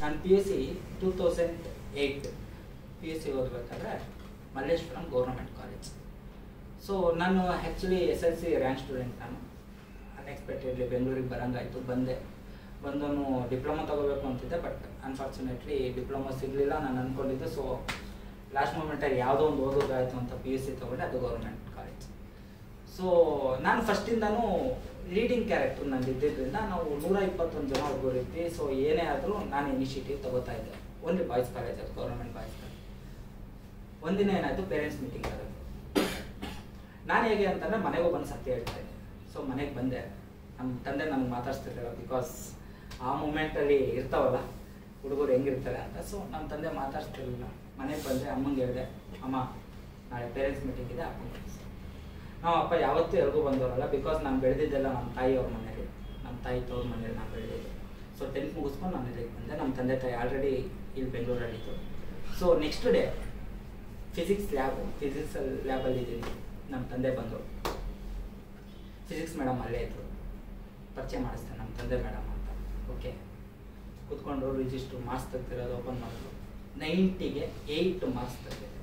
ನಾನು P U C two thousand eight P U C ಓದಬೇಕಾದ್ರೆ Malleshwaram government college so ನಾನು actually S L C rank student ನಾನು. Unexpectedly ಬೆಂಗಳೂರಿಗೆ ಬರೋಂಗಾಯ್ತು, ಬಂದೆ. ಬಂದನು ಡಿಪ್ಲೊಮಾ ತಗೋಬೇಕು ಅಂತಿದ್ದೆ ಬಟ್ ಅನ್ಫಾರ್ಚುನೇಟ್ಲಿ ಡಿಪ್ಲೊಮಾ ಸಿಗಲಿಲ್ಲ ನಾನು ಅಂದ್ಕೊಂಡಿದ್ದೆ ಸೊ ಲಾಸ್ಟ್ ಮೂಮೆಂಟಲ್ಲಿ ಯಾವುದೋ ಒಂದು ಓದೋದಾಯಿತು ಅಂತ ಪಿ ಯು ಸಿ ತೊಗೊಂಡೆ, ಅದು ಗೌರ್ಮೆಂಟ್ ಕಾಲೇಜ್ ಸೊ ನಾನು ಫಸ್ಟಿಂದನೂ ಲೀಡಿಂಗ್ ಕ್ಯಾರೆಕ್ಟರ್ ನಂದು ಇದ್ದಿದ್ದರಿಂದ ನಾವು ನೂರ ಇಪ್ಪತ್ತೊಂದು ಜನ ಹುಡುಗರು ಇದ್ವಿ. ಸೊ ಏನೇ ಆದರೂ ನಾನು ಇನಿಷಿಯೇಟಿವ್ ತಗೋತಾ ಇದ್ದೆ. ಓನ್ಲಿ ಬಾಯ್ಸ್ ಕಾಲೇಜ್ ಅದು ಗೌರ್ಮೆಂಟ್ ಬಾಯ್ಸ್ ಕಾಲೇಜ್ ಒಂದಿನ ಏನಾಯಿತು ಪೇರೆಂಟ್ಸ್ ಮೀಟಿಂಗ್ ಆಗೋದು ನಾನು ಹೇಗೆ ಅಂತಂದರೆ ಮನೆಗೂ ಬಂದು ಸತ್ಯ ಹೇಳ್ತಾ ಇದ್ದೆ. ಸೊ ಮನೆಗೆ ಬಂದೆ. ನಮ್ಮ ತಂದೆ ನನಗೆ ಮಾತಾಡ್ಸ್ತಿರ್ಲಿಲ್ಲ ಬಿಕಾಸ್ ಆ ಮೂಮೆಂಟಲ್ಲಿ ಇರ್ತಾವಲ್ಲ, ಹುಡುಗರು ಹೆಂಗಿರ್ತಾರೆ ಅಂತ. ಸೊ ನಮ್ಮ ತಂದೆ ಮಾತಾಡ್ಸ್ತಿರ್ಲಿಲ್ಲ. ಮನೆಗೆ ಬಂದೆ, ಅಮ್ಮಂಗೆ ಹೇಳಿದೆ, ಅಮ್ಮ, ನಾಳೆ ಪೇರೆಂಟ್ಸ್ ಮೀಟಿಂಗ್ ಇದೆ ಅಪ್ಪ ನಮ್ಮ ಅಪ್ಪ, ಯಾವತ್ತೂ ಎಲ್ಗೂ ಬಂದವರಲ್ಲ ಬಿಕಾಸ್ ನಾನು ಬೆಳೆದಿದ್ದೆಲ್ಲ ನಮ್ಮ ತಾಯಿ ಅವ್ರ ಮನೇಲಿ ನಮ್ಮ ತಾಯಿ ತವ್ರ ಮನೇಲಿ ನಾನು ಬೆಳೆದಿದ್ದೆ. ಸೊ ಟೆಂತ್ ಮುಗಿಸ್ಕೊಂಡು ನಾನು ಇಲ್ಲಿಗೆ ಬಂದೆ. ನಮ್ಮ ತಂದೆ ತಾಯಿ ಆಲ್ರೆಡಿ ಇಲ್ಲಿ ಬೆಂಗಳೂರಲ್ಲಿತ್ತು so next day physics lab physics ಲ್ಯಾಬಲ್ಲಿ ಇದ್ದೀನಿ. ನಮ್ಮ ತಂದೆ ಬಂದರು. ಫಿಸಿಕ್ಸ್ ಮೇಡಮ್ ಅಲ್ಲೇ ಇದ್ದರು ಪರಿಚಯ ಮಾಡಿಸ್ತೆ ನಮ್ಮ ತಂದೆ ಮೇಡಮ್ ಅಂತ. ಓಕೆ ಕೂತ್ಕೊಂಡು ರಿಜಿಸ್ಟ್ರು ಮಾರ್ಕ್ಸ್ ತೆಗ್ದಿರೋದು ಓಪನ್ ಮಾಡಿದ್ರು. ನೈಂಟಿಗೆ ಏಯ್ಟ್ ಮಾರ್ಕ್ಸ್ ತೆಗ್ದಿದೆ.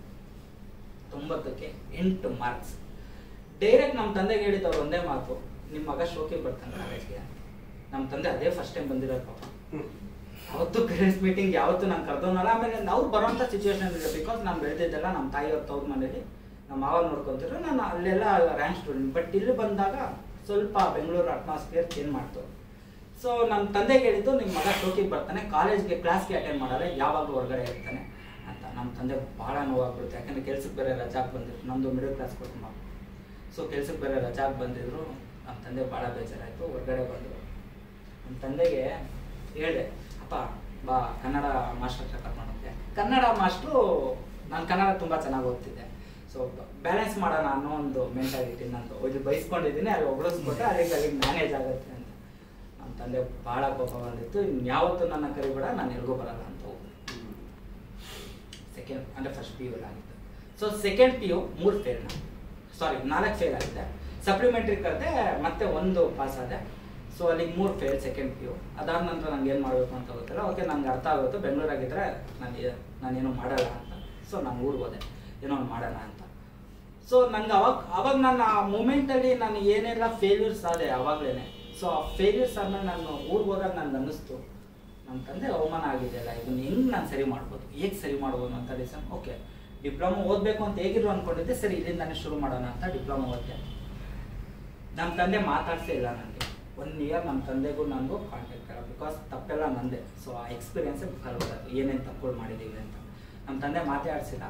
ತೊಂಬತ್ತಕ್ಕೆ ಎಂಟು ಮಾರ್ಕ್ಸ್ ಡೈರೆಕ್ಟ್ ನಮ್ಮ ತಂದೆಗೆ ಹೇಳಿದವ್ರು ಒಂದೇ ಮಾತು ನಿಮ್ಮ ಮಗ ಶೋಕಿ ಬರ್ತಾನೆ ಕಾಲೇಜ್ಗೆ. ನಮ್ಮ ತಂದೆ ಅದೇ ಫಸ್ಟ್ ಟೈಮ್ ಬಂದಿರೋ ಪಾಪ. ಅವತ್ತು ಪೇರೆಂಟ್ಸ್ ಮೀಟಿಂಗ್ ಯಾವತ್ತು ನಾನು ಕರೆದೋನಲ್ಲ ಆಮೇಲೆ ಅವ್ರು ಬರೋಂಥ ಸಿಚುವೇಶನ್ ಇದೆ ಬಿಕಾಸ್ ನಾನು ಬೆಳೆದಿದ್ದೆಲ್ಲ ನಮ್ಮ ತಾಯಿಯವ್ರ ತವ್ರ ಮನೇಲಿ ನಮ್ಮ ಮಾವ ನೋಡ್ಕೊತಿದ್ರು ನಾನು ಅಲ್ಲೆಲ್ಲ ರ್ಯಾಂಕ್ ಸ್ಟೂಡೆಂಟ್ ಬಟ್ ಇಲ್ಲಿ ಬಂದಾಗ ಸ್ವಲ್ಪ ಬೆಂಗಳೂರು ಅಟ್ಮಾಸ್ಫಿಯರ್ ಚೇಂಜ್ ಮಾಡ್ತು. ಸೊ ನಮ್ಮ ತಂದೆಗೆ ಹೇಳಿದ್ದು ನಿಮ್ಮ ಮಗ ಶೋಕಿಗೆ ಬರ್ತಾನೆ ಕಾಲೇಜ್ಗೆ ಕ್ಲಾಸ್ಗೆ ಅಟೆಂಡ್ ಮಾಡಲ್ಲ ಯಾವಾಗಲೂ ಹೊರಗಡೆ ಇರ್ತಾನೆ. ಅಂತ. ನಮ್ಮ ತಂದೆ ಭಾಳ ನೋವಾಗ್ಬಿಡುತ್ತೆ. ಯಾಕಂದರೆ ಕೆಲ್ಸಕ್ಕೆ ಬೇರೆ ರಜಾಕ್ ಬಂದಿದ್ರು. ನಮ್ಮದು ಮಿಡಲ್ ಕ್ಲಾಸ್ ಕುಟುಂಬ. ಸೊ ಕೆಲ್ಸಕ್ಕೆ ಬೇರೆ ರಜಾಗೆ ಬಂದಿದ್ರು ನಮ್ಮ ತಂದೆ ಭಾಳ ಬೇಜಾರಾಯಿತು ಹೊರಗಡೆ ಬಂದರು. ನಮ್ಮ ತಂದೆಗೆ ಹೇಳಿದೆ ಅಪ್ಪ ಬಾ ಕನ್ನಡ ಮಾಸ್ಟರ್ ಹತ್ರ ಕರ್ಕೊಂಡೋಗ್ತೆ ಕನ್ನಡ ಮಾಸ್ಟ್ರು ನಾನು ಕನ್ನಡ ತುಂಬ ಚೆನ್ನಾಗಿ ಓದ್ತಿದ್ದೆ. ಸೊ ಬ್ಯಾಲೆನ್ಸ್ ಮಾಡೋಣ ಅನ್ನೋ ಒಂದು ಮೆಂಟಾಲಿಟಿ ನಂದು. ಇಲ್ಲಿ ಬೈಸ್ಕೊಂಡಿದ್ದೀನಿ ಅಲ್ಲಿ ಒಬ್ಳಿಸ್ಬಿಟ್ಟೆ ಅಲ್ಲಿಗೆ ಅಲ್ಲಿಗೆ ಮ್ಯಾನೇಜ್ ಆಗುತ್ತೆ ಅಂತ. ನಮ್ಮ ತಂದೆ ಭಾಳ ಕೋಪ ಬಂದಿತ್ತು ಇನ್ಯಾವತ್ತೂ ನನ್ನ ಕರಿಬೇಡ ನಾನು ಎಲ್ಗೂ ಬರಲ್ಲ ಅಂತ ಹೋಗ್ತೀನಿ ಸೆಕೆಂಡ್ ಅಂದರೆ ಫಸ್ಟ್ ಪಿ ಯು ಆಗಿತ್ತು ಸೊ ಸೆಕೆಂಡ್ ಪಿ ಯು ಮೂರು ಫೇಲ್ ನಾನು ಸಾರಿ ನಾಲ್ಕು ಫೇಲ್ ಆಗಿದೆ. ಸಪ್ಲಿಮೆಂಟ್ರಿ ಕರೆದೆ ಮತ್ತೆ ಒಂದು ಪಾಸ್ ಆದೆ. ಸೊ ಅಲ್ಲಿಗೆ ಮೂರು ಫೇಲ್ ಸೆಕೆಂಡ್ ಪಿ ಯು ಅದಾದ ನಂತರ ನಂಗೆ ಏನು ಮಾಡಬೇಕು ಅಂತ ಗೊತ್ತಿಲ್ಲ. ಓಕೆ ನಂಗೆ ಅರ್ಥ ಆಗುತ್ತೆ ಬೆಂಗಳೂರಾಗಿದ್ದರೆ ನಾನು ನಾನೇನು ಮಾಡಲ್ಲ ಅಂತ. ಸೊ ನಾನು ಊರಿಗೆ ಹೋದೆ. ಏನೋ ಒಂದು ಮಾಡೋಣ ಅಂತ. ಸೊ ನಂಗೆ ಅವಾಗ ಅವಾಗ ನಾನು ಆ ಮೂಮೆಂಟಲ್ಲಿ ನಾನು ಏನೆಲ್ಲ ಫೇಲ್ಯೂರ್ಸ್ ಆದೆ ಅವಾಗಲೇ ಸೊ ಆ ಫೇಲ್ಯೂರ್ಸ್ ಆದ್ಮೇಲೆ ನಾನು ಊರಿಗೆ ಹೋದಾಗ ನನಗೆ ಅನ್ನಿಸ್ತು. ನಮ್ಮ ತಂದೆ ಅವಮಾನ ಆಗಿದೆಯಲ್ಲ ಇದನ್ನ ಹೆಂಗೆ ನಾನು ಸರಿ ಮಾಡ್ಬೋದು? ಹೇಗೆ ಸರಿ ಮಾಡ್ಬೋದು ಅಂತ ಡಿಸನ್ ಓಕೆ ಡಿಪ್ಲೊಮಾ ಓದಬೇಕು ಅಂತ ಹೇಗಿರು ಅಂದ್ಕೊಂಡಿದ್ದೆ ಸರಿ, ಇಲ್ಲಿಂದಾನೆ ಶುರು ಮಾಡೋಣ ಅಂತ ಡಿಪ್ಲೊಮಾ ಓದಿದೆ. ನಮ್ಮ ತಂದೆ ಮಾತಾಡ್ಸೇ ಇಲ್ಲ ನನಗೆ ಒನ್ ಇಯರ್ ನಮ್ಮ ತಂದೆಗೂ ನನಗೂ ಕಾಂಟ್ಯಾಕ್ಟ್ ಆಗ ಬಿಕಾಸ್ ತಪ್ಪೆಲ್ಲ ನಂದೆ. ಸೊ ಆ ಎಕ್ಸ್ಪೀರಿಯನ್ಸೇ ಕಲ್ಬೋದು ಏನೇನು ತಪ್ಪುಗಳು ಮಾಡಿದ್ದೀವಿ ಅಂತ. ನಮ್ಮ ತಂದೆ ಮಾತಾಡ್ಸಿಲ್ಲ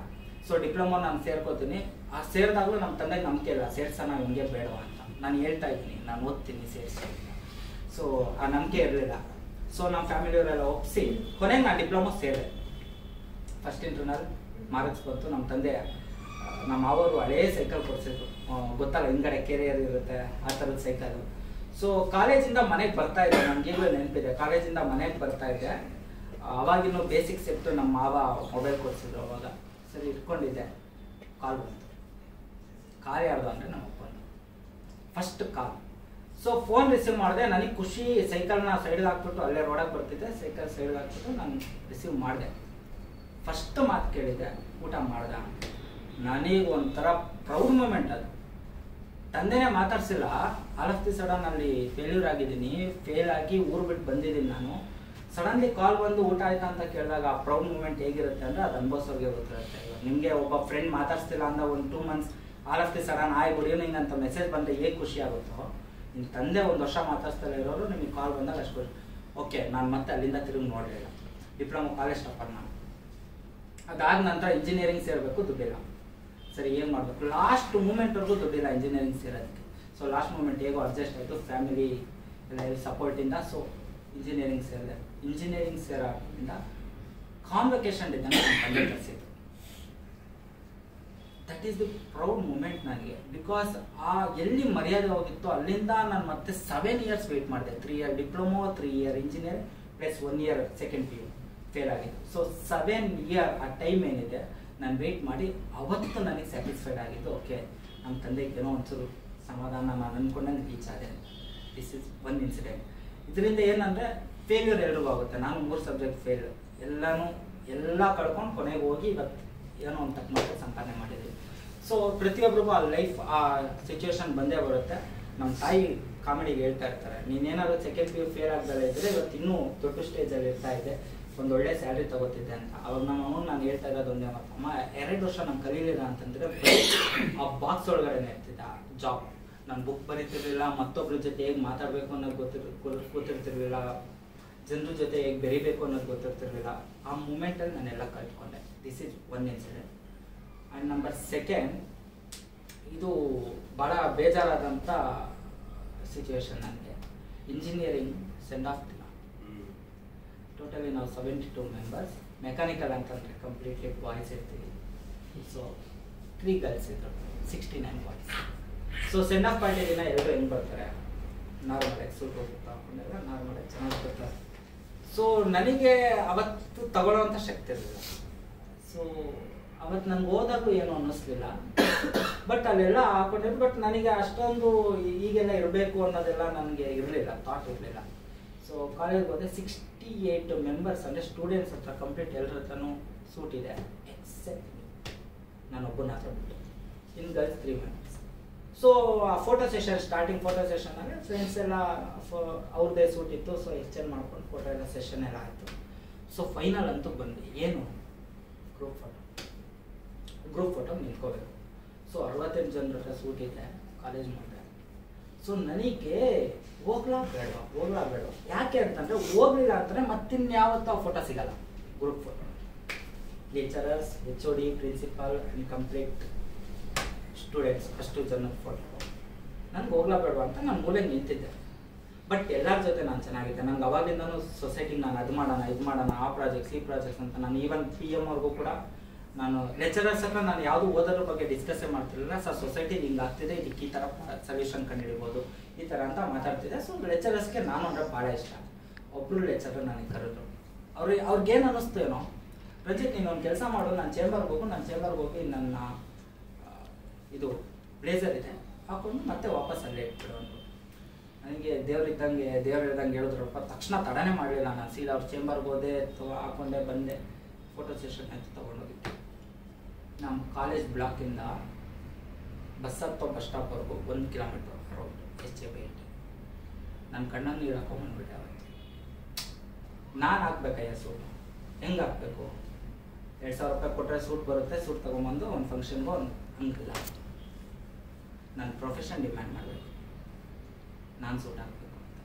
ಸೊ ಡಿಪ್ಲೊಮಾ ನಾನು ಸೇರ್ಕೋತೀನಿ. ಆ ಸೇರಿದಾಗಲೂ ನಮ್ಮ ತಂದೆಗೆ ನಂಬಿಕೆ ಇಲ್ಲ. ಸೇರ್ಸೋಣ, ಹಿಂಗೆ ಬೇಡವಾ ಅಂತ. ನಾನು ಹೇಳ್ತಾ ಇದ್ದೀನಿ. ನಾನು ಓದ್ತೀನಿ, ಸೇರಿಸಿ ಸೊ ಆ ನಂಬಿಕೆ ಇರಲಿಲ್ಲ. ಸೊ ನಮ್ಮ ಫ್ಯಾಮಿಲಿಯವರೆಲ್ಲ ಒಪ್ಪಿಸಿ ಕೊನೆಗೆ ನಾನು ಡಿಪ್ಲೊಮಾ ಸೇರಿದೆ. ಫಸ್ಟ್ ಇಂಟರ್ನಲ್ ಮಾರ್ಕ್ಸ್ ಬಂತು. ನಮ್ಮ ತಂದೆ ನಮ್ಮ ಅವರು ಹಳೇ ಸೈಕಲ್ ಕೊಡಿಸಿದ್ರು. ಗೊತ್ತಲ್ಲ ಹಿಂಗಡೆ ಕೆರಿಯರ್ ಇರುತ್ತೆ, ಆ ಥರದ ಸೈಕಲ್. ಸೊ ಕಾಲೇಜಿಂದ ಮನೆಗೆ ಬರ್ತಾ ಇದ್ದೆ. ನನಗೆ ಈಗಲೂ ನೆನಪಿದೆ. ಕಾಲೇಜಿಂದ ಮನೆಗೆ ಬರ್ತಾ ಇದ್ದೆ. ಅವಾಗಿನ ಬೇಸಿಕ್ ಇತ್ತು ನಮ್ಮ ಮಾವ ಮೊಬೈಲ್ ಕೊಡಿಸಿದ್ರು ಅವಾಗ. ಸರಿ, ಇಟ್ಕೊಂಡಿದ್ದೆ. ಕಾಲ್ ಬಂತು. ಕಾಲ್ ಯಾರ್ದು ಅಂದರೆ ನಮ್ಮ ಅಪ್ಪಂದು first call so phone receive ಮಾಡಿದೆ. ನನಗೆ ಖುಷಿ, ಸೈಕಲ್ನ ಸೈಡ್ಗೆ ಹಾಕ್ಬಿಟ್ಟು ಅಲ್ಲೇ ರೋಡಕ್ಕೆ ಬರ್ತಿದ್ದೆ. ಸೈಕಲ್ ಸೈಡ್ಗೆ ಹಾಕ್ಬಿಟ್ಟು ನಾನು ರಿಸೀವ್ ಮಾಡಿದೆ. ಫಸ್ಟ್ ಮಾತು ಕೇಳಿದೆ ಊಟ ಮಾಡ್ದ ನನಗೆ ಒಂಥರ ಪ್ರೌಡ್ ಮೂಮೆಂಟ್ ಅದು. ತಂದೆನೇ ಮಾತಾಡ್ಸಿಲ್ಲ ಆಲ್ ಸಡನ್ ಅಲ್ಲಿ ಫೇಲ್ಯೂರ್ ಆಗಿದ್ದೀನಿ ಫೇಲ್ ಆಗಿ ಊರು ಬಿಟ್ಟು ಬಂದಿದ್ದೀನಿ ನಾನು. ಸಡನ್ಲಿ ಕಾಲ್ ಬಂದು ಊಟ ಆಯ್ತಾ ಅಂತ ಕೇಳಿದಾಗ ಆ ಪ್ರೌಡ್ ಮೂಮೆಂಟ್ ಹೇಗಿರುತ್ತೆ ಅಂದರೆ ಅದು ಅನುಭವಿಸೋರಿಗೆ ಗೊತ್ತಿರುತ್ತೆ. ನಿಮಗೆ ಒಬ್ಬ ಫ್ರೆಂಡ್ ಮಾತಾಡ್ಸ್ತಿಲ್ಲ ಅಂದ ಒಂದು two months all sudden I good evening ಅಂತ ಮೆಸೇಜ್ ಬಂದರೆ ಹೇಗೆ ಖುಷಿ ಆಗುತ್ತೋ ನಿಮ್ಮ ತಂದೆ ಒಂದು ವರ್ಷ ಮಾತಾಡ್ಸ್ತಾನೆ ಇರೋರು ನಿಮಗೆ ಕಾಲ್ ಬಂದಾಗ ಅಷ್ಟು ಓಕೆ ನಾನು ಮತ್ತೆ ಅಲ್ಲಿಂದ ತಿರುಗಿ ನೋಡಲಿಲ್ಲ. ಡಿಪ್ಲೊಮಾ ಕಾಲೇಜ್ ಟಾಪರ್ ನಾನು. ಅದಾದ ನಂತರ ಇಂಜಿನಿಯರಿಂಗ್ ಸೇರಬೇಕು, ದುಡ್ಡಿಲ್ಲ. ಸರಿ, ಏನು ಮಾಡಬೇಕು? ಲಾಸ್ಟ್ ಮೂಮೆಂಟ್ವರೆಗೂ ದುಡ್ಡಿಲ್ಲ ಇಂಜಿನಿಯರಿಂಗ್ ಸೇರೋದಕ್ಕೆ. ಸೊ ಲಾಸ್ಟ್ ಮೂಮೆಂಟ್ ಹೇಗೋ ಅಡ್ಜಸ್ಟ್ ಆಯಿತು ಫ್ಯಾಮಿಲಿ ಎಲ್ಲ ಸಪೋರ್ಟಿಂದ ಸೊ ಇಂಜಿನಿಯರಿಂಗ್ ಸೇರಿದೆ. ಇಂಜಿನಿಯರಿಂಗ್ ಸೇರೋದ್ರಿಂದ ಕಾನ್ವೊಕೇಶನ್ ಇದ್ದಂಗೆ ಕಲಿಸಿದ್ದು that is the proud moment ನನಗೆ ಬಿಕಾಸ್ ಆ, ಎಲ್ಲಿ ಮರ್ಯಾದೆ ಹೋಗಿತ್ತು, ಅಲ್ಲಿಂದ ನಾನು ಮತ್ತೆ ಸೆವೆನ್ ಇಯರ್ಸ್ ವೆಯ್ಟ್ ಮಾಡಿದೆ. Three year diploma three year engineer plus one year second P U fail ಆಗಿತ್ತು ಸೊ ಸೆವೆನ್ ಇಯರ್ ಆ ಟೈಮ್ ಏನಿದೆ, ನಾನು ವೆಯ್ಟ್ ಮಾಡಿ ಅವತ್ತು ನನಗೆ ಸ್ಯಾಟಿಸ್ಫೈಡ್ ಆಗಿದ್ದು ಓಕೆ ನಮ್ಮ ತಂದೆಗೆ ಏನೋ ಒಂಚೂರು ಸಮಾಧಾನ ನಾನು ಅಂದ್ಕೊಂಡಂಗೆ ರೀಚ್ ಆದೆ. ದಿಸ್ ಇಸ್ ಒನ್ ಇನ್ಸಿಡೆಂಟ್ ಇದರಿಂದ ಏನಂದರೆ ಫೇಲ್ಯೂರ್ ಎಲ್ರಿಗೂ ಆಗುತ್ತೆ. ನಾನು ಮೂರು ಸಬ್ಜೆಕ್ಟ್ ಫೇಲ್ ಎಲ್ಲನೂ ಎಲ್ಲ ಕಳ್ಕೊಂಡು ಕೊನೆಗೆ ಹೋಗಿ ಇವತ್ತು ಏನೋ ಒಂದು ತಪ್ಪು ಮಟ್ಟಿಗೆ ಸಂಪಾದನೆ ಮಾಡಿದ್ವಿ ಸೊ ಪ್ರತಿಯೊಬ್ಬರಿಗೂ ಆ ಲೈಫ್ ಆ ಸಿಚುವೇಶನ್ ಬಂದೇ ಬರುತ್ತೆ. ನಮ್ಮ ತಾಯಿ ಕಾಮಿಡಿಗೆ ಹೇಳ್ತಾ ಇರ್ತಾರೆ. ನೀನೇನಾದ್ರು ಸೆಕೆಂಡ್ ಪಿ ಯು ಫೇಲ್ ಆಗ್ದಲ್ಲ ಇದ್ರೆ ಇವತ್ತು ಇನ್ನೂ ದೊಡ್ಡ ಸ್ಟೇಜಲ್ಲಿ ಇರ್ತಾ ಇದೆ. ಒಂದು ಒಳ್ಳೆ ಸ್ಯಾಲ್ರಿ ತಗೋತಿದ್ದೆ ಅಂತ. ಅವಾಗ ನಮ್ಮ ಅಮ್ಮ ನಾನು ಹೇಳ್ತಾ ಇರೋದು ಒಂದೇ ಅಮ್ಮ, ಎರಡು ವರ್ಷ ನಾನು ಕಲೀಲಿಲ್ಲ ಅಂತಂದ್ರೆ ಆ ಬಾಕ್ಸ್ ಒಳಗಡೆನೆ ಇರ್ತಿದ್ದ ಜಾಬ್ ನಾನು ಬುಕ್ ಬರೀತಿರ್ಲಿಲ್ಲ ಮತ್ತೊಬ್ಬರ ಜೊತೆ ಹೇಗೆ ಮಾತಾಡಬೇಕು ಅನ್ನೋದು ಗೊತ್ತಿರ್ ಗೊತ್ತಿರ್ತಿರ್ಲಿಲ್ಲ. ಜನರ ಜೊತೆ ಹೇಗೆ ಬೆರಿಬೇಕು ಅನ್ನೋದು ಗೊತ್ತಿರ್ತಿರ್ಲಿಲ್ಲ. ಆ ಮೂಮೆಂಟಲ್ಲಿ ನಾನೆಲ್ಲ ಕಲ್ತ್ಕೊಂಡೆ. This is one incident and number second ಇದು ಭಾಳ ಬೇಜಾರಾದಂಥ ಸಿಚುವೇಶನ್ ನನಗೆ ಇಂಜಿನಿಯರಿಂಗ್ ಸೆಂಡ್ ಆಫ್ ದಿನ. ಟೋಟಲಿ ನಾವು ಸೆವೆಂಟಿ ಟೂ ಮೆಂಬರ್ಸ್ ಮೆಕ್ಯಾನಿಕಲ್ ಅಂತಂದರೆ ಕಂಪ್ಲೀಟ್ಲಿ ಬಾಯ್ಸ್ ಇರ್ತೀವಿ. ಸೊ ತ್ರೀ ಗರ್ಲ್ಸ್ ಇದ್ದರು sixty nine boys so send off party ದಿನ ಎಲ್ಲರೂ ಹೆಂಗೆ ಬರ್ತಾರೆ. ನಾರ್ಮಲಾಗಿ ಸೂಟ್ ಹೋಗ್ತಾ ಹಾಕೊಂಡೆಲ್ಲ ನಾರ್ಮಲಾಗಿ ಚೆನ್ನಾಗಿ ಬರ್ತಾರೆ. ಸೊ ನನಗೆ ಅವತ್ತು ತಗೊಳ್ಳೋವಂಥ ಶಕ್ತಿ ಇರಲಿಲ್ಲ. ಸೊ ಅವತ್ತು ನಂಗೆ ಓದೋಕ್ಕೂ ಏನು ಅನ್ನಿಸ್ಲಿಲ್ಲ. ಬಟ್ ಅಲ್ಲೆಲ್ಲ ಹಾಕೊಂಡಿದ್ದು ಬಟ್ ನನಗೆ ಅಷ್ಟೊಂದು ಈಗೆಲ್ಲ ಇರಬೇಕು ಅನ್ನೋದೆಲ್ಲ ನನಗೆ ಇರಲಿಲ್ಲ ಥಾಟ್ ಇರಲಿಲ್ಲ. ಸೊ ಕಾಲೇಜ್ಗೆ ಹೋದೆ ಸಿಕ್ಸ್ಟಿ ಏಯ್ಟ್ ಮೆಂಬರ್ಸ್ ಅಂದರೆ ಸ್ಟೂಡೆಂಟ್ಸ್ ಹತ್ರ ಕಂಪ್ಲೀಟ್ ಎಲ್ಲರ ಹತ್ರನೂ ಸೂಟ್ ಇದೆ ಎಕ್ಸೆಪ್ಟ್ ನಾನು ಒಬ್ಬನ ಹತ್ರ ಬಿಟ್ಟು. In girls three members so ಆ photo session starting photo session ಸೆಷನಲ್ಲಿ friends ಎಲ್ಲ ಅವ್ರದ್ದೇ ಸೂಟ್ ಇತ್ತು ಸೊ ಎಕ್ಸ್ಚೇಂಜ್ ಮಾಡ್ಕೊಂಡು ಫೋಟೋ ಎಲ್ಲ ಸೆಷನ್ ಎಲ್ಲ ಆಯಿತು. ಸೊ ಫೈನಲ್ ಅಂತೂ ಬಂದ್ವಿ ಏನು? ಗ್ರೂಪ್ ಫೋಟೋ ಗ್ರೂಪ್ ಫೋಟೋ ನಿಂತ್ಕೋಬೇಕು ಸೊ ಅರವತ್ತೆಂಟು ಜನರ ಸೂಟ್ ಇದೆ ಕಾಲೇಜ್ ಮಾಡಿದೆ ಸೊ ನನಗೆ ಹೋಗ್ಲಾ ಬೇಡ ಹೋಗ್ಲಾ ಬೇಡ ಯಾಕೆ ಅಂತಂದ್ರೆ ಹೋಗ್ಲಿಲ್ಲ ಅಂತಂದ್ರೆ ಮತ್ತಿನ್ಯಾವತ್ತ ಫೋಟೋ ಸಿಗಲ್ಲ group photo lecturers H O D principal and complete students ಅಷ್ಟು ಜನ ಫೋಟೋ ನನಗೆ ಹೋಗ್ಲಾ ಬೇಡ ಅಂತ ನಾನು ಮೂಲೆ ನಿಂತಿದ್ದೆ. ಬಟ್ ಎಲ್ಲರ ಜೊತೆ ನಾನು ಚೆನ್ನಾಗಿದ್ದೆ. ನಂಗೆ ಅವಾಗಿಂದನೂ ಸೊಸೈಟಿಗೆ ನಾನು ಅದು ಮಾಡೋಣ, ಇದು ಮಾಡೋಣ, ಆ ಪ್ರಾಜೆಕ್ಟ್ಸ್ ಈ ಪ್ರಾಜೆಕ್ಟ್ಸ್ ಅಂತ ನಾನು ಈವನ್ ಪಿ ಎಂ ಅವ್ರಿಗೂ ಕೂಡ ನಾನು ಲೆಕ್ಚರರ್ಸ್ ಹತ್ರ ನಾನು ಯಾವುದು ಓದೋದ್ರ ಬಗ್ಗೆ ಡಿಸ್ಕಸೇ ಮಾಡ್ತಿರಲಿಲ್ಲ. ಸರ್ ಸೊಸೈಟಿ ಹಿಂಗೆ ಆಗ್ತಿದೆ. ಇದಕ್ಕೆ ಈ ಥರ ಸೊಲ್ಯೂಷನ್ ಕಂಡುಹಿಡಿಬೋದು. ಈ ಥರ ಅಂತ ಮಾತಾಡ್ತಿದ್ದೆ. ಸೊ ಲೆಕ್ಚರರ್ಸ್ಗೆ ನಾನು ಅಂದರೆ ಭಾಳ ಇಷ್ಟ. ಒಬ್ಬರು ಲೆಕ್ಚರರ್ ನನಗೆ ಕರೆದ್ರು. ಅವ್ರಿಗೆ ಅವ್ರಿಗೇನು ಅನ್ನಿಸ್ತೇನೋ, ರಜಿತ್ ನೀನು ಒಂದು ಕೆಲಸ ಮಾಡು. ನಾನು ಚೇಂಬರ್ಗೆ ಹೋಗು. ನಾನು ಚೇಂಬರ್ಗೆ ಹೋಗಿ ನನ್ನ ಇದು ಬ್ಲೇಸರ್ ಇದೆ, ಹಾಕೊಂಡು ಮತ್ತೆ ವಾಪಸ್ ಅಲ್ಲೇ ಇಟ್ಬಿಡು ನನಗೆ ನನಗೆ ದೇವ್ರಿದ್ದಂಗೆ ದೇವ್ರು ಇದ್ದಂಗೆ ಹೇಳಿದ್ರಪ್ಪ. ತಕ್ಷಣ ತಡನೇ ಮಾಡಲಿಲ್ಲ ನಾನು. ಸೀದಾ ಅವ್ರ ಚೇಂಬರ್ಗೆ ಹೋದೆ ಅಥವಾ ಹಾಕೊಂಡೆ, ಬಂದೆ. ಫೋಟೋ ಸೆಷನ್ ಅಂತ ತೊಗೊಂಡೋಗಿದ್ದೆ. ನಮ್ಮ ಕಾಲೇಜ್ ಬ್ಲಾಕಿಂದ ಬಸ್ ಹತ್ತೋ ಬಸ್ ಸ್ಟಾಪ್ವರೆಗೂ ಒಂದು ಕಿಲೋಮೀಟ್ರ್ ರೋಡ್ ಎಚ್ ಎ ಬಿ ನನ್ನ ಕಣ್ಣನ್ನು ನೀರು ಹಾಕೊಂಡ್ಬಂದ್ಬಿಟ್ಟೆ ಅವತ್ತು. ನಾನು ಹಾಕ್ಬೇಕಯ್ಯ ಸೂಟ್ ಹೆಂಗೆ ಹಾಕ್ಬೇಕು? ಎರಡು ಸಾವಿರ ರೂಪಾಯಿ ಕೊಟ್ಟರೆ ಸೂಟ್ ಬರುತ್ತೆ ಸೂಟ್ ತೊಗೊಂಬಂದು ಒಂದು ಫಂಕ್ಷನ್ಗೆ ಒಂದು ಹಂಗಿಲ್ಲ ನನ್ನ ಪ್ರೊಫೆಷನ್ ಡಿಮ್ಯಾಂಡ್ ಮಾಡಬೇಕು. ನಾನು ಸೂಟ್ ಹಾಕಬೇಕು ಅಂತ.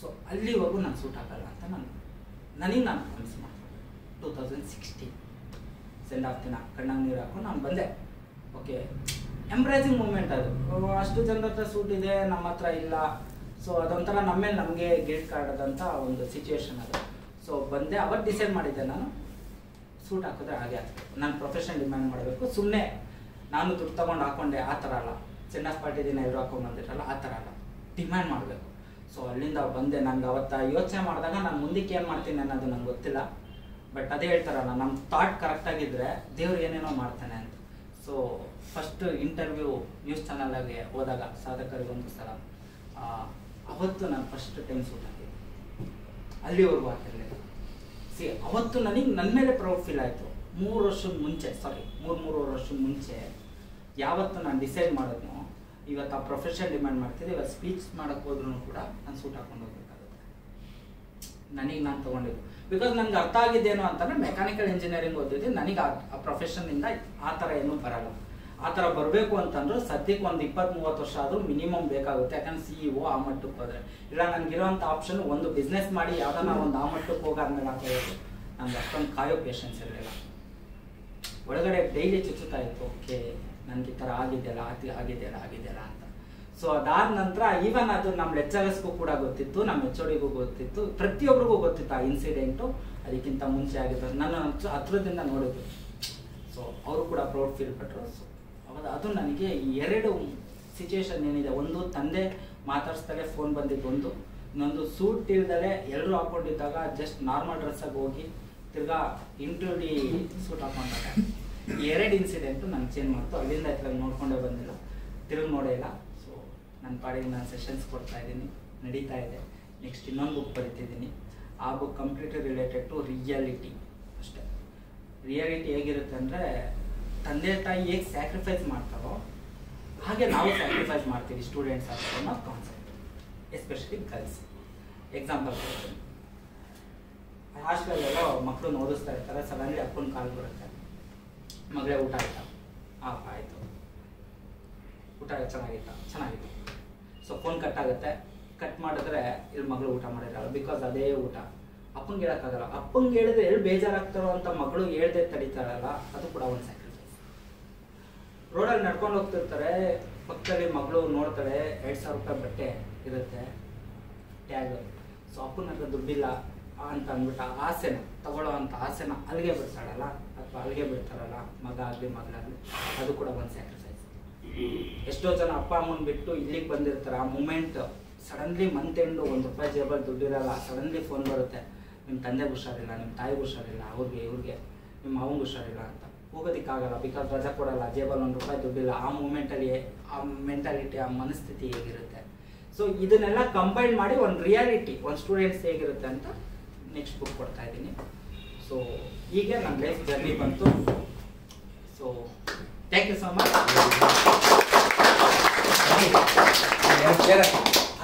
ಸೊ ಅಲ್ಲಿವರೆಗೂ ನಾನು ಸೂಟ್ ಹಾಕಲ್ಲ ಅಂತ ನಾನು ನನಗೆ ನಾನು ಪ್ರಾಮಿಸ್ ಮಾಡ್ಕೊಂಡೆ two thousand sixteen send off ದಿನ ಕಣ್ಣಾಗ ನೀರು ಹಾಕೊಂಡು ನಾನು ಬಂದೆ. ಓಕೆ ಎಂಬ್ರೇಸಿಂಗ್ ಮೂಮೆಂಟ್ ಅದು. ಅಷ್ಟು ಜನರ ಹತ್ರ ಸೂಟ್ ಇದೆ, ನಮ್ಮ ಹತ್ರ ಇಲ್ಲ. ಸೊ ಅದೊಂಥರ ನಮ್ಮೇಲೆ ನಮಗೆ ನಮಗೆ ಕಾರ್ಡ್ ಆದಂಥ ಒಂದು ಸಿಚುವೇಶನ್ ಅದು. ಸೊ ಬಂದೆ ಅವತ್ತು ಡಿಸೈಡ್ ಮಾಡಿದ್ದೆ ನಾನು ಸೂಟ್ ಹಾಕಿದ್ರೆ ಹಾಗೆ ಆಗ್ತದೆ. ನಾನು ಪ್ರೊಫೆಷನ್ ಡಿಮ್ಯಾಂಡ್ ಮಾಡಬೇಕು. ಸುಮ್ಮನೆ ನಾನು ದುಡ್ಡು ತೊಗೊಂಡು ಹಾಕೊಂಡೆ, ಆ ಥರ ಅಲ್ಲ. ಚೆನ್ನ ಪಾರ್ಟಿ ದಿನ ಇವ್ರು ಹಾಕೊಂಡು ಬಂದಿರಲ್ಲ ಆ ಥರ ಅಲ್ಲ. ಡಿಮ್ಯಾಂಡ್ ಮಾಡಬೇಕು. ಸೊ ಅಲ್ಲಿಂದ ಬಂದೆ. ನನಗೆ ಅವತ್ತ ಯೋಚನೆ ಮಾಡಿದಾಗ ನಾನು ಮುಂದಕ್ಕೆ ಏನು ಮಾಡ್ತೀನಿ ಅನ್ನೋದು ನಂಗೆ ಗೊತ್ತಿಲ್ಲ. ಬಟ್ ಅದೇ ಹೇಳ್ತಾರಲ್ಲ ನಮ್ಮ ಥಾಟ್ ಕರೆಕ್ಟಾಗಿದ್ದರೆ ದೇವ್ರು ಏನೇನೋ ಮಾಡ್ತಾನೆ ಅಂತ. ಸೊ ಫಸ್ಟ್ ಇಂಟರ್ವ್ಯೂ ನ್ಯೂಸ್ ಚಾನಲ್ಗೆ ಹೋದಾಗ ಸಾಧಕರಿಗೊಂದು ಸಲ ಅವತ್ತು ನಾನು ಫಸ್ಟ್ ಟೈಮ್ ಸೂಟ್ ಹಾಕಿದ್ದೆ. ಅಲ್ಲಿವರೆಗೂ ಹಾಕಿರಲಿಲ್ಲ. ಸಿ ಅವತ್ತು ನನಗೆ ನನ್ನ ಮೇಲೆ ಪ್ರೌಡ್ ಫೀಲ್ ಆಯಿತು. ಮೂರು ವರ್ಷದ ಮುಂಚೆ ಸಾರಿ ಮೂರು ಮೂರುವರೆ ವರ್ಷದ ಮುಂಚೆ ಯಾವತ್ತು ನಾನು ಡಿಸೈಡ್ ಮಾಡಿದ್ನೋ, ಇವತ್ತು ಆ ಪ್ರೊಫೆಷನ್ ಡಿಮ್ಯಾಂಡ್ ಮಾಡ್ತಿದ್ದೆ, ಇವತ್ತು ಸ್ಪೀಚ್ ಮಾಡೋಕ್ಕೆ ಹೋದ್ರು ಕೂಡ ನಾನು ಸೂಟ್ ಹಾಕೊಂಡು ಹೋಗ್ಬೇಕಾಗುತ್ತೆ ನನಗೆ ನಾನು ತೊಗೊಂಡಿದ್ದು. ಬಿಕಾಸ್ ನನಗೆ ಅರ್ಥ ಆಗಿದ್ದೇನು ಅಂತಂದರೆ ಮೆಕ್ಯಾನಿಕಲ್ ಇಂಜಿನಿಯರಿಂಗ್ ಓದಿದ್ದೆ ನನಗೆ ಆ ಪ್ರೊಫೆಷನ್ನಿಂದ ಆ ಥರ ಏನೂ ಬರಲ್ಲ. ಆ ಥರ ಬರಬೇಕು ಅಂತಂದ್ರೆ ಸದ್ಯಕ್ಕೆ ಒಂದು ಇಪ್ಪತ್ತು ಮೂವತ್ತು ವರ್ಷ ಆದರೂ ಮಿನಿಮಮ್ ಬೇಕಾಗುತ್ತೆ. ಯಾಕಂದ್ರೆ ಸಿ ಇ ಆ ಮಟ್ಟಕ್ಕೆ ಹೋದ್ರೆ. ಇಲ್ಲ ನನಗಿರೋಂಥ ಆಪ್ಷನ್ ಒಂದು ಬಿಸ್ನೆಸ್ ಮಾಡಿ ಯಾವ್ದಾನ ಒಂದು ಆ ಮಟ್ಟಕ್ಕೆ ಹೋಗಾದ್ಮೇಲೆ ಹೇಳಿದ್ರು ನನಗೆ ಅಷ್ಟೊಂದು ಕಾಯೋ ಪೇಷನ್ಸ್ ಇರಲಿಲ್ಲ. ಒಳಗಡೆ ಡೈಲಿ ಚುಚ್ಚುತ್ತಾ ಇತ್ತು. ಓಕೆ ನನಗೆ ಈ ಥರ ಆಗಿದೆಯಲ್ಲ, ಆಗಿ, ಆಗಿದೆಯಲ್ಲ ಆಗಿದೆಯಲ್ಲ ಅಂತ. ಸೊ ಅದಾದ ನಂತರ ಈವನ್ ಅದು ನಮ್ಮ ಲೆಕ್ಚರರ್ಸ್ಗೂ ಕೂಡ ಗೊತ್ತಿತ್ತು ನಮ್ಮ ಎಚ್ ಗೊತ್ತಿತ್ತು ಪ್ರತಿಯೊಬ್ಬರಿಗೂ ಗೊತ್ತಿತ್ತು ಆ ಇನ್ಸಿಡೆಂಟು ಅದಕ್ಕಿಂತ ಮುಂಚೆ ಆಗಿದ್ದು ನಾನು ಹತ್ರ- ಹತ್ರದಿಂದ ನೋಡಿದ್ದು ಸೊ ಅವರು ಕೂಡ ಪ್ರೌಡ್ ಫೀಲ್ ಪಟ್ಟರು ಸೊ ಅವಾಗ ಅದು ನನಗೆ ಎರಡು ಸಿಚುವೇಶನ್ ಏನಿದೆ, ಒಂದು ತಂದೆ ಮಾತಾಡಿಸ್ದಾಗೆ ಫೋನ್ ಬಂದಿದ್ದು ಒಂದು, ಇನ್ನೊಂದು ಸೂಟ್ ಇಲ್ದಲೆ ಎಲ್ಲರೂ ಹಾಕೊಂಡಿದ್ದಾಗ ಜಸ್ಟ್ ನಾರ್ಮಲ್ ಡ್ರೆಸ್ಸಾಗಿ ಹೋಗಿ ತಿರ್ಗಾ ಇಂಟ್ರೂಡಿ ಸೂಟ್ ಹಾಕೊಂಡಾಗ. ಎರಡು ಇನ್ಸಿಡೆಂಟು ನಾನು ಚೇಂಜ್ ಮಾಡ್ತು. ಅಲ್ಲಿಂದ ಇತ್ಲಾಗ ನೋಡ್ಕೊಂಡೇ ಬಂದಿಲ್ಲ. ತಿರುಗಿ ನೋಡೇ ಇಲ್ಲ. ನನ್ನ ಪಾಡಿಗೆ ನಾನು ಸೆಷನ್ಸ್ ಕೊಡ್ತಾ ಇದ್ದೀನಿ, ನಡೀತಾ ಇದೆ. ನೆಕ್ಸ್ಟ್ ಇನ್ನೊಂದು ಬುಕ್ ಬರಿತಿದ್ದೀನಿ. ಆ book completely related to reality ಅಷ್ಟೆ. ರಿಯಾಲಿಟಿ ಹೇಗಿರುತ್ತೆ ಅಂದರೆ, ತಂದೆ ತಾಯಿ ಹೇಗೆ ಸ್ಯಾಕ್ರಿಫೈಸ್ ಮಾಡ್ತಾರೋ, ಹಾಗೆ ನಾವು ಸ್ಯಾಕ್ರಿಫೈಸ್ ಮಾಡ್ತೀವಿ ಸ್ಟೂಡೆಂಟ್ಸ್ ಅನ್ನೋ ಕಾನ್ಸೆಪ್ಟ್ ಎಸ್ಪೆಷಲಿ ಗರ್ಲ್ಸ್ ಎಕ್ಸಾಂಪಲ್ ಕೊಡ್ತೀನಿ. ಹಾಸ್ಟೆಲಲ್ಲೆಲ್ಲೋ ಮಕ್ಕಳು ಓದಿಸ್ತಾ ಇರ್ತಾರೆ ಸಡನ್ಲಿ ಅಪ್ಪನ ಕಾಲು ಬರುತ್ತೆ. ಮಗಳೇ ಊಟ ಆಯ್ತು? ಆಯಿತು. ಊಟ ಚೆನ್ನಾಗಿತ್ತ? ಚೆನ್ನಾಗಿತ್ತು ಸೊ ಫೋನ್ ಕಟ್ ಆಗುತ್ತೆ. ಕಟ್ ಮಾಡಿದ್ರೆ ಇಲ್ಲಿ ಮಗಳು ಊಟ ಮಾಡಿರಲ್ಲ. ಬಿಕಾಸ್ ಅದೇ ಊಟ. ಅಪ್ಪಂಗೆ ಹೇಳೋಕ್ಕಾಗಲ್ಲ. ಅಪ್ಪಂಗೆ ಹೇಳಿದ್ರೆ ಎಲ್ಲಿ ಬೇಜಾರಾಗ್ತಾರೋ ಅಂತ ಮಗಳು ಹೇಳ್ದೆ ತಡೀತಾರಲ್ಲ, ಅದು ಕೂಡ ಒಂದು ಸ್ಯಾಕ್ರಿಫೈಸ್ ರೋಡಲ್ಲಿ ನಡ್ಕೊಂಡು ಹೋಗ್ತಿರ್ತಾರೆ. ಪಕ್ಕದಲ್ಲಿ ಮಗಳು ನೋಡ್ತಾಳೆ ಎರಡು ಸಾವಿರ ರೂಪಾಯಿ ಬಟ್ಟೆ ಇರುತ್ತೆ. ಟ್ಯಾಗ್ ಸೊ ಅಪ್ಪನ ಹತ್ರ ದುಡ್ಡಿಲ್ಲ ಅಂತ ಅಂದ್ಬಿಟ್ಟು ಆಸೆನ, ತಗೊಳ್ಳೋ ಅಂತ ಆಸೆನ ಅಲ್ಲಿಗೆ ಬಿಡ್ತಾಳಲ್ಲ? ಅಥವಾ ಅಲ್ಲಿಗೆ ಬಿಡ್ತಾರಲ್ಲ? ಮಗ ಆಗಲಿ ಮಗಳಾಗಲಿ, ಅದು ಕೂಡ ಒಂದು ಸ್ಯಾಕ್ರಿಫೈಸ್ ಎಷ್ಟೋ ಜನ ಅಪ್ಪ ಅಮ್ಮನ ಬಿಟ್ಟು ಇಲ್ಲಿಗೆ ಬಂದಿರ್ತಾರೆ. ಆ ಮೂಮೆಂಟ್ ಸಡನ್ಲಿ ಮಂತ್ ಎಂಡು ಒಂದು ರೂಪಾಯಿ ಜೇಬಲ್ಲಿ ದುಡ್ಡಿರಲ್ಲ ಸಡನ್ಲಿ ಫೋನ್ ಬರುತ್ತೆ. ನಿಮ್ಮ ತಂದೆಗೆ ಹುಷಾರಿಲ್ಲ ನಿಮ್ಮ ತಾಯಿಗೆ ಹುಷಾರಿಲ್ಲ, ಅವ್ರಿಗೆ, ಇವ್ರಿಗೆ ನಿಮ್ಮ ಮಾವಂಗೆ ಹುಷಾರಿಲ್ಲ ಅಂತ. ಹೋಗೋದಕ್ಕಾಗಲ್ಲ. ಬಿಕಾಸ್ ರಜಾ ಕೊಡಲ್ಲ. ಜೇಬಲ್ಲಿ ಒಂದು ರೂಪಾಯಿ ದುಡ್ಡಿಲ್ಲ ಆ ಮೂಮೆಂಟಲ್ಲಿ ಆ ಮೆಂಟಾಲಿಟಿ ಆ ಮನಸ್ಥಿತಿ ಹೇಗಿರುತ್ತೆ? ಸೊ ಇದನ್ನೆಲ್ಲ ಕಂಬೈನ್ ಮಾಡಿ ಒಂದು ರಿಯಾಲಿಟಿ ಒಂದು ಸ್ಟೂಡೆಂಟ್ಸ್ ಹೇಗಿರುತ್ತೆ ಅಂತ ನೆಕ್ಸ್ಟ್ ಬುಕ್ ಕೊಡ್ತಾ ಇದ್ದೀನಿ. ಸೊ ಈಗ ನನ್ನ ಲೈಫ್ ಜರ್ನಿ ಬಂತು. So thank you so much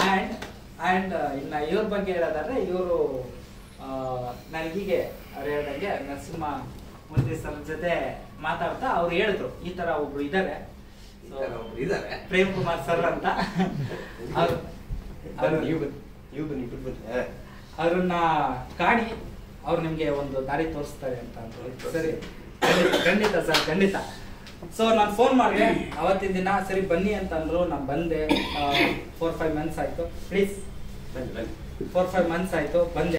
and and ಇನ್ನು ಇವ್ರ ಬಗ್ಗೆ ಹೇಳೋದಾದ್ರೆ ಇವರು ನನಗೀಗೆ ಅವ್ರು ಹೇಳ್ದಂಗೆ ನರಸಿಂಹ ಮುಂದೆ ಸರ್ ಜೊತೆ ಮಾತಾಡ್ತಾ ಅವ್ರು ಹೇಳಿದ್ರು ಈ ಒಬ್ರು ಇದ್ದಾರೆ ತರ ಒಬ್ರು ಇದಾರೆ. ಪ್ರೇಮ್ ಕುಮಾರ್ ಸರ್ ಅಂತ. ಅವ್ರನ್ನ ಕಾಣಿ ಅವ್ರು ನಿಮಗೆ ಒಂದು ದಾರಿ ತೋರಿಸ್ತಾರೆ ಅಂತ ಅಂದ್ರು ಸರಿ. ಖಂಡಿತ ಸರ್ ಖಂಡಿತ. ಸೊ ನಾನು ಫೋನ್ ಮಾಡಿದೆ. ಅವತ್ತಿನ ದಿನ ಸರಿ ಬನ್ನಿ ಅಂತಂದ್ರು ನಾನು ಬಂದೆ. ಫೋರ್ ಫೈವ್ ಮಂತ್ಸ್ ಆಯ್ತು. ಪ್ಲೀಸ್ ಫೋರ್ ಫೈವ್ ಮಂತ್ಸ್ ಆಯ್ತು. ಬಂದೆ.